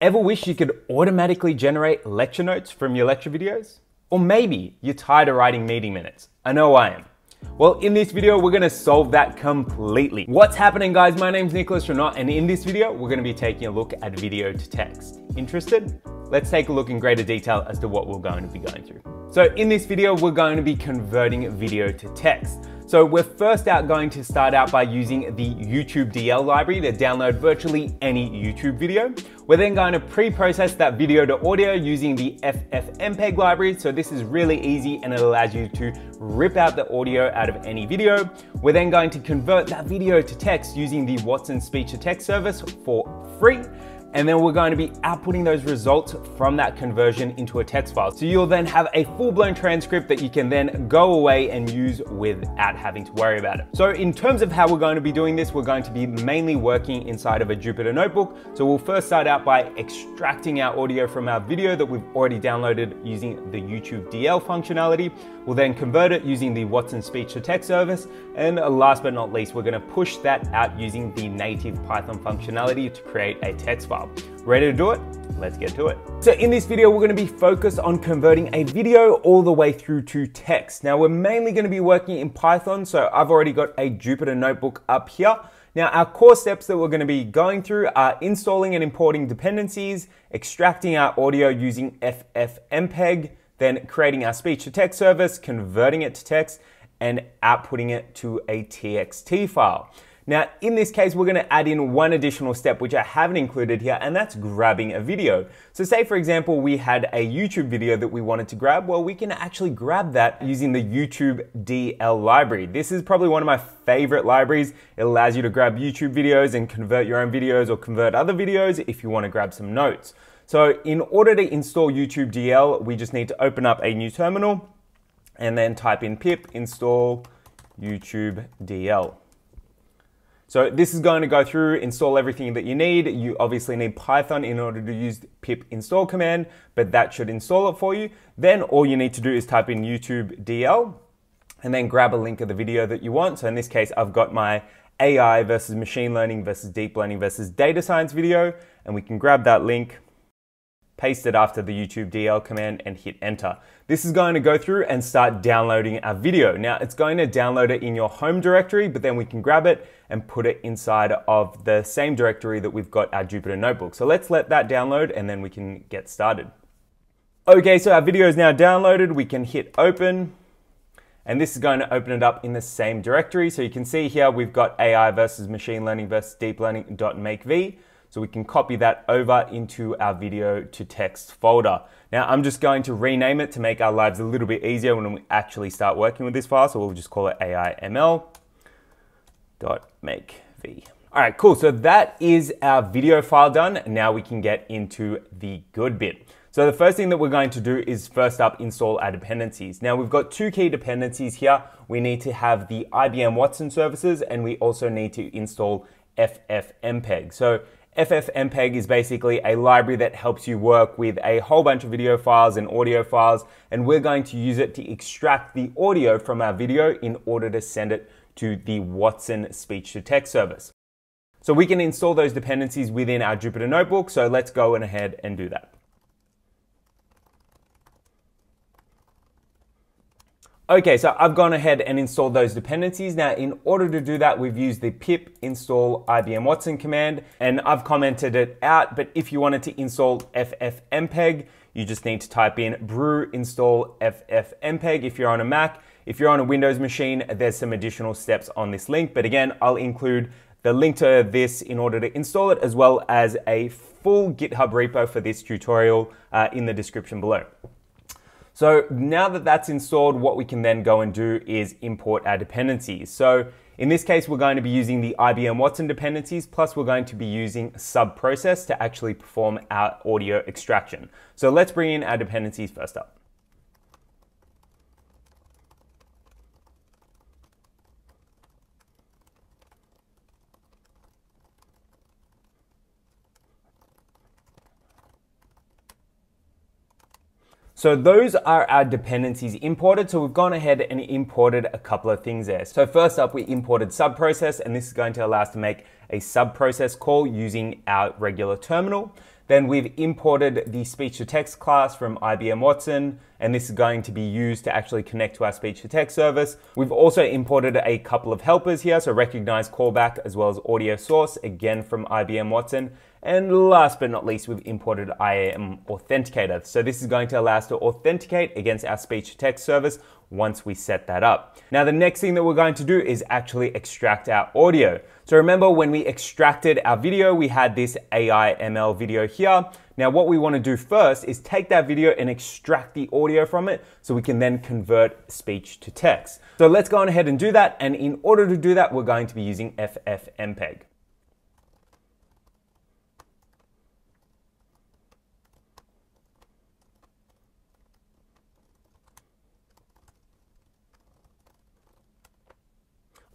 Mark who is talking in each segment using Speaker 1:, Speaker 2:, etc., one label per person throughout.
Speaker 1: Ever wish you could automatically generate lecture notes from your lecture videos? Or maybe you're tired of writing meeting minutes. I know I am. Well, in this video, we're gonna solve that completely. What's happening guys? My name's Nicholas Renotte, and in this video, we're gonna be taking a look at video to text. Interested? Let's take a look in greater detail as to what we're going to be going through. So in this video, we're going to be converting video to text. So we're first out going to start out by using the YouTube DL library to download virtually any YouTube video. We're then going to pre-process that video to audio using the FFmpeg library. So this is really easy and it allows you to rip out the audio out of any video. We're then going to convert that video to text using the Watson speech to text service for free and then we're going to be outputting those results from that conversion into a text file. So you'll then have a full-blown transcript that you can then go away and use without having to worry about it. So in terms of how we're going to be doing this, we're going to be mainly working inside of a Jupyter notebook. So we'll first start out by extracting our audio from our video that we've already downloaded using the YouTube DL functionality. We'll then convert it using the Watson speech to text service. And last but not least, we're gonna push that out using the native Python functionality to create a text file. Ready to do it? Let's get to it. So in this video, we're gonna be focused on converting a video all the way through to text. Now we're mainly gonna be working in Python, so I've already got a Jupyter notebook up here. Now, our core steps that we're going to be going through are installing and importing dependencies, extracting our audio using FFmpeg, then creating our speech to text service, converting it to text, and outputting it to a TXT file. Now, in this case, we're gonna add in one additional step, which I haven't included here, and that's grabbing a video. So say, for example, we had a YouTube video that we wanted to grab. Well, we can actually grab that using the YouTube DL library. This is probably one of my favorite libraries. It allows you to grab YouTube videos and convert your own videos or convert other videos if you wanna grab some notes. So in order to install YouTube DL, we just need to open up a new terminal and then type in pip install YouTube DL. So this is going to go through, install everything that you need. You obviously need Python in order to use pip install command, but that should install it for you. Then all you need to do is type in YouTube DL and then grab a link of the video that you want. So in this case, I've got my AI versus machine learning versus deep learning versus data science video, and we can grab that link, paste it after the YouTube DL command and hit enter. This is going to go through and start downloading our video. Now it's going to download it in your home directory, but then we can grab it and put it inside of the same directory that we've got our Jupyter notebook. So let's let that download and then we can get started. Okay, so our video is now downloaded. We can hit open and this is going to open it up in the same directory. So you can see here we've got AI versus machine learning versus deep learning.makev. So we can copy that over into our video to text folder. Now I'm just going to rename it to make our lives a little bit easier when we actually start working with this file. So we'll just call it AIML.makev. All right, cool. So that is our video file done. Now we can get into the good bit. So the first thing that we're going to do is first up install our dependencies. Now we've got two key dependencies here. We need to have the IBM Watson services and we also need to install FFmpeg. So FFmpeg is basically a library that helps you work with a whole bunch of video files and audio files, and we're going to use it to extract the audio from our video in order to send it to the Watson speech to text service. So we can install those dependencies within our Jupyter Notebook, so let's go ahead and do that. Okay, so I've gone ahead and installed those dependencies. Now, in order to do that, we've used the pip install IBM Watson command, and I've commented it out, but if you wanted to install FFmpeg, you just need to type in brew install FFmpeg if you're on a Mac. If you're on a Windows machine, there's some additional steps on this link, but again, I'll include the link to this in order to install it, as well as a full GitHub repo for this tutorial uh, in the description below. So now that that's installed, what we can then go and do is import our dependencies. So in this case, we're going to be using the IBM Watson dependencies, plus we're going to be using subprocess to actually perform our audio extraction. So let's bring in our dependencies first up. So those are our dependencies imported. So we've gone ahead and imported a couple of things there. So first up, we imported subprocess, and this is going to allow us to make a subprocess call using our regular terminal. Then we've imported the speech to text class from IBM Watson, and this is going to be used to actually connect to our speech to text service. We've also imported a couple of helpers here, so recognize callback as well as audio source, again from IBM Watson. And last but not least, we've imported IAM Authenticator. So this is going to allow us to authenticate against our speech to text service once we set that up. Now, the next thing that we're going to do is actually extract our audio. So remember when we extracted our video, we had this AI ML video here. Now, what we want to do first is take that video and extract the audio from it so we can then convert speech to text. So let's go on ahead and do that. And in order to do that, we're going to be using FFmpeg.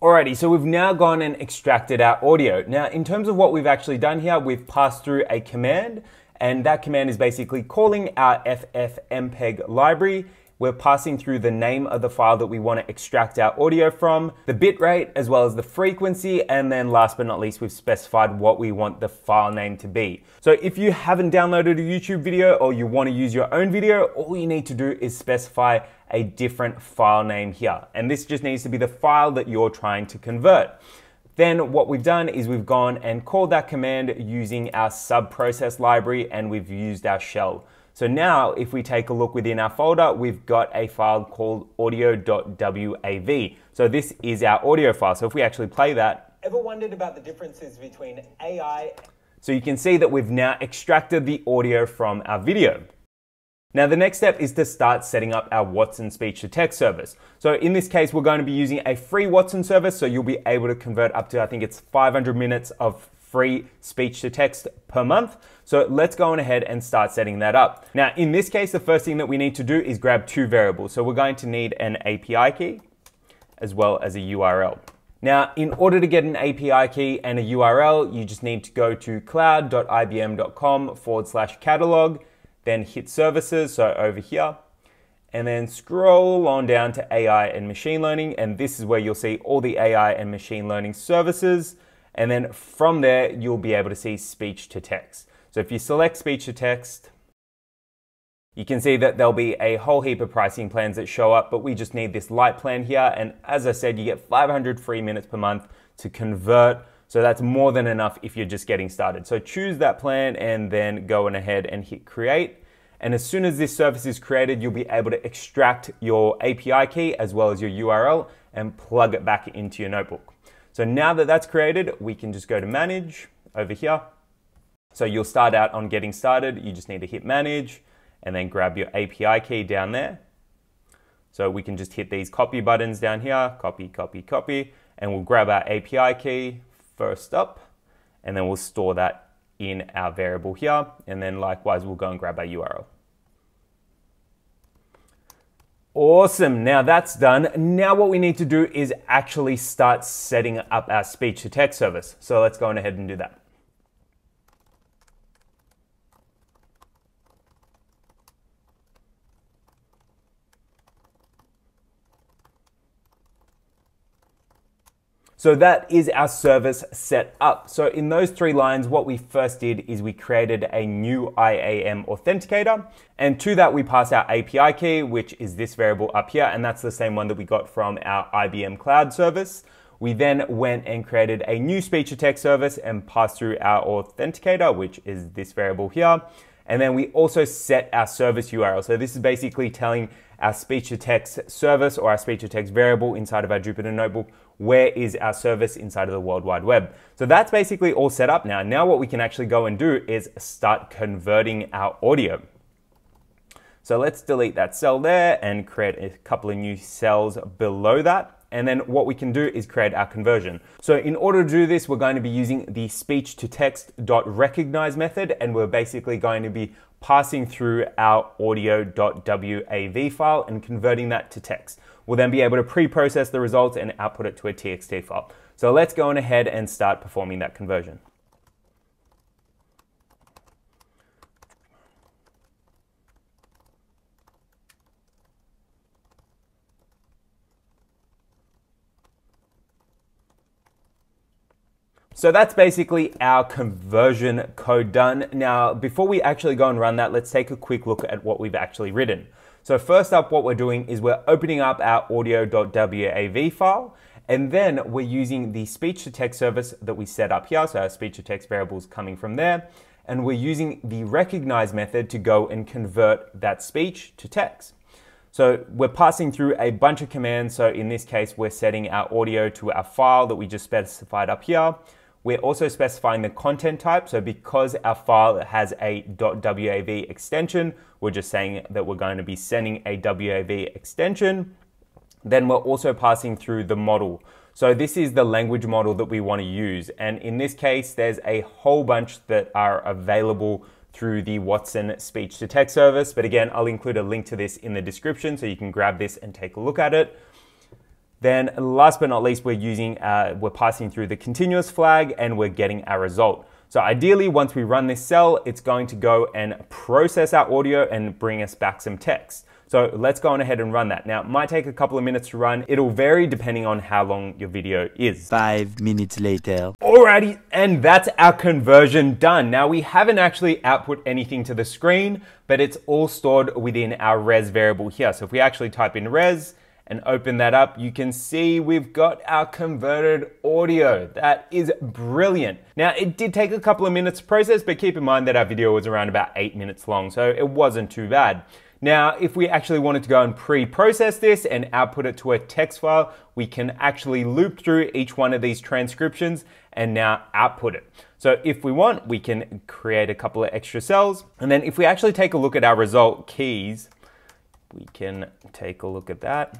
Speaker 1: Alrighty, so we've now gone and extracted our audio. Now, in terms of what we've actually done here, we've passed through a command, and that command is basically calling our ffmpeg library we're passing through the name of the file that we want to extract our audio from, the bitrate, as well as the frequency, and then last but not least, we've specified what we want the file name to be. So if you haven't downloaded a YouTube video or you want to use your own video, all you need to do is specify a different file name here. And this just needs to be the file that you're trying to convert. Then what we've done is we've gone and called that command using our subprocess library and we've used our shell. So now if we take a look within our folder, we've got a file called audio.wav. So this is our audio file. So if we actually play that.
Speaker 2: Ever wondered about the differences between AI?
Speaker 1: So you can see that we've now extracted the audio from our video. Now the next step is to start setting up our Watson speech to text service. So in this case, we're going to be using a free Watson service. So you'll be able to convert up to, I think it's 500 minutes of free speech to text per month. So let's go on ahead and start setting that up. Now, in this case, the first thing that we need to do is grab two variables. So we're going to need an API key as well as a URL. Now, in order to get an API key and a URL, you just need to go to cloud.ibm.com forward slash catalog, then hit services, so over here, and then scroll on down to AI and machine learning. And this is where you'll see all the AI and machine learning services. And then from there, you'll be able to see speech to text. So if you select speech to text, you can see that there'll be a whole heap of pricing plans that show up, but we just need this light plan here. And as I said, you get 500 free minutes per month to convert. So that's more than enough if you're just getting started. So choose that plan and then go on ahead and hit create. And as soon as this service is created, you'll be able to extract your API key as well as your URL and plug it back into your notebook. So now that that's created, we can just go to manage over here. So you'll start out on getting started. You just need to hit manage and then grab your API key down there. So we can just hit these copy buttons down here, copy, copy, copy, and we'll grab our API key first up, and then we'll store that in our variable here. And then likewise, we'll go and grab our URL. Awesome, now that's done. Now what we need to do is actually start setting up our speech to text service. So let's go on ahead and do that. So that is our service set up. So in those three lines, what we first did is we created a new IAM authenticator. And to that, we pass our API key, which is this variable up here. And that's the same one that we got from our IBM cloud service. We then went and created a new speech to text service and passed through our authenticator, which is this variable here. And then we also set our service URL. So this is basically telling our speech to text service or our speech to text variable inside of our Jupyter notebook where is our service inside of the World Wide Web. So that's basically all set up now. Now what we can actually go and do is start converting our audio. So let's delete that cell there and create a couple of new cells below that. And then what we can do is create our conversion. So in order to do this, we're going to be using the speech to text dot recognize method, and we're basically going to be passing through our audio.wav file and converting that to text. We'll then be able to pre-process the results and output it to a TXT file. So let's go on ahead and start performing that conversion. So that's basically our conversion code done. Now, before we actually go and run that, let's take a quick look at what we've actually written. So first up, what we're doing is we're opening up our audio.wav file, and then we're using the speech to text service that we set up here. So our speech to text variables coming from there. And we're using the recognize method to go and convert that speech to text. So we're passing through a bunch of commands. So in this case, we're setting our audio to our file that we just specified up here. We're also specifying the content type. So because our file has a .wav extension, we're just saying that we're going to be sending a WAV extension. Then we're also passing through the model. So this is the language model that we want to use. And in this case, there's a whole bunch that are available through the Watson speech to text service. But again, I'll include a link to this in the description so you can grab this and take a look at it. Then last but not least, we're using, uh, we're passing through the continuous flag and we're getting our result. So ideally, once we run this cell, it's going to go and process our audio and bring us back some text. So let's go on ahead and run that. Now, it might take a couple of minutes to run. It'll vary depending on how long your video is.
Speaker 3: Five minutes later.
Speaker 1: Alrighty, and that's our conversion done. Now, we haven't actually output anything to the screen, but it's all stored within our res variable here. So if we actually type in res, and open that up, you can see we've got our converted audio. That is brilliant. Now, it did take a couple of minutes to process, but keep in mind that our video was around about eight minutes long, so it wasn't too bad. Now, if we actually wanted to go and pre-process this and output it to a text file, we can actually loop through each one of these transcriptions and now output it. So if we want, we can create a couple of extra cells. And then if we actually take a look at our result keys, we can take a look at that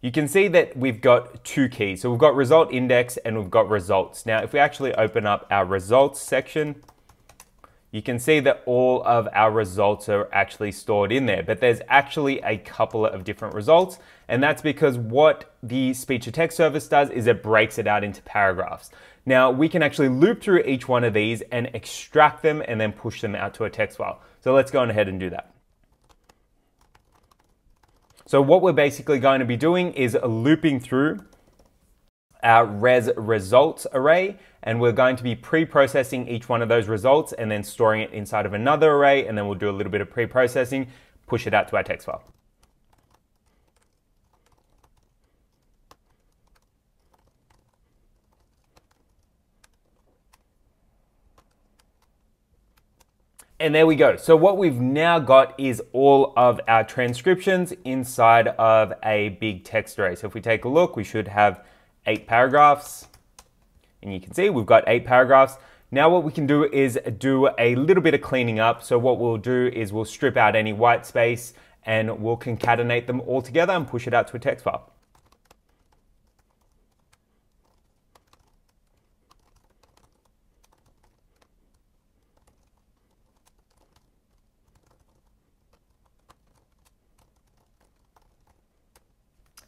Speaker 1: you can see that we've got two keys. So we've got result index and we've got results. Now, if we actually open up our results section, you can see that all of our results are actually stored in there, but there's actually a couple of different results. And that's because what the speech to text service does is it breaks it out into paragraphs. Now we can actually loop through each one of these and extract them and then push them out to a text file. So let's go ahead and do that. So what we're basically going to be doing is looping through our res results array and we're going to be pre-processing each one of those results and then storing it inside of another array and then we'll do a little bit of pre-processing, push it out to our text file. And there we go. So what we've now got is all of our transcriptions inside of a big text array. So if we take a look, we should have eight paragraphs. And you can see we've got eight paragraphs. Now what we can do is do a little bit of cleaning up. So what we'll do is we'll strip out any white space and we'll concatenate them all together and push it out to a text file.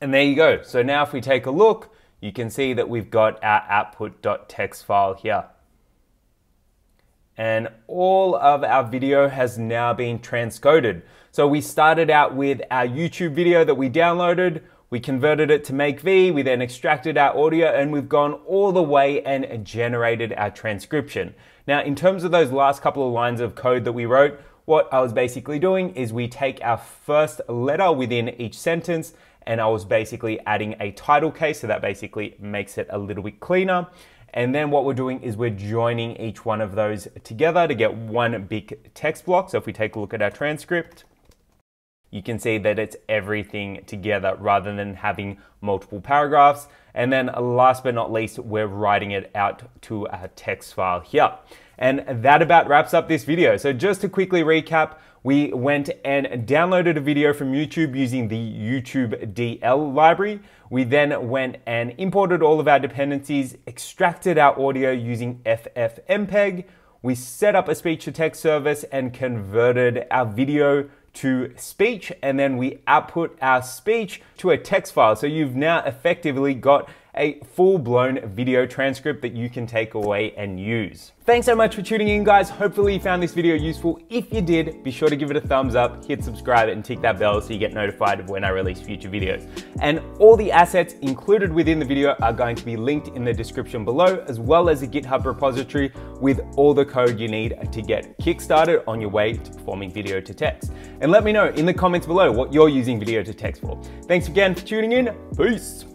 Speaker 1: And there you go. So now if we take a look, you can see that we've got our output.txt file here. And all of our video has now been transcoded. So we started out with our YouTube video that we downloaded, we converted it to MakeV, we then extracted our audio and we've gone all the way and generated our transcription. Now, in terms of those last couple of lines of code that we wrote, what I was basically doing is we take our first letter within each sentence and I was basically adding a title case, so that basically makes it a little bit cleaner. And then what we're doing is we're joining each one of those together to get one big text block. So if we take a look at our transcript, you can see that it's everything together rather than having multiple paragraphs. And then last but not least, we're writing it out to a text file here. And that about wraps up this video. So just to quickly recap, we went and downloaded a video from YouTube using the YouTube DL library. We then went and imported all of our dependencies, extracted our audio using FFmpeg. We set up a speech to text service and converted our video to speech and then we output our speech to a text file. So you've now effectively got a full blown video transcript that you can take away and use. Thanks so much for tuning in, guys. Hopefully, you found this video useful. If you did, be sure to give it a thumbs up, hit subscribe, and tick that bell so you get notified of when I release future videos. And all the assets included within the video are going to be linked in the description below, as well as a GitHub repository with all the code you need to get kickstarted on your way to performing video to text. And let me know in the comments below what you're using video to text for. Thanks again for tuning in. Peace.